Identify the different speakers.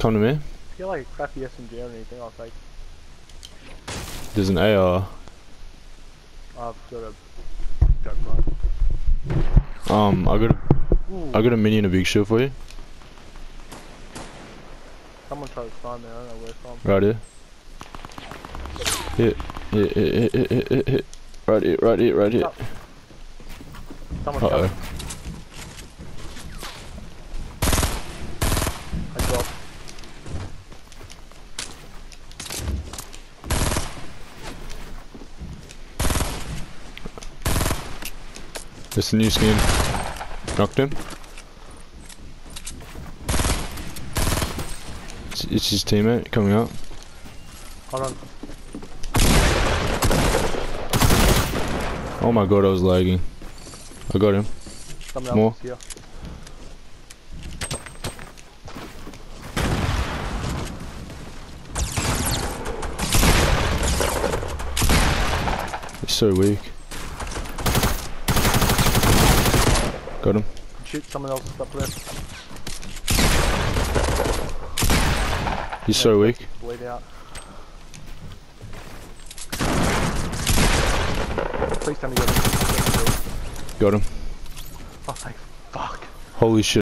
Speaker 1: Come to me.
Speaker 2: If you like a crappy SMG or anything, I'll take.
Speaker 1: There's an AR.
Speaker 2: I've got a.
Speaker 1: Um, I got a,
Speaker 2: Ooh,
Speaker 1: I got a mini and a big shield for you.
Speaker 2: someone tried to find me. I don't know where it's from.
Speaker 1: Right here. Hit, hit, hit, hit, hit, hit, hit. Right here, right here, right here.
Speaker 2: Someone
Speaker 1: Uh oh.
Speaker 2: I dropped.
Speaker 1: That's the new skin. Knocked him. It's, it's his teammate coming up.
Speaker 2: Hold on.
Speaker 1: Oh my god, I was lagging. I got him.
Speaker 2: Someone
Speaker 1: More.
Speaker 2: here.
Speaker 1: He's so weak. Got him.
Speaker 2: Shoot someone else up there.
Speaker 1: He's so weak.
Speaker 2: Bleed out. Please tell me you got him.
Speaker 1: Got him.
Speaker 2: Oh, thank fuck.
Speaker 1: Holy shit.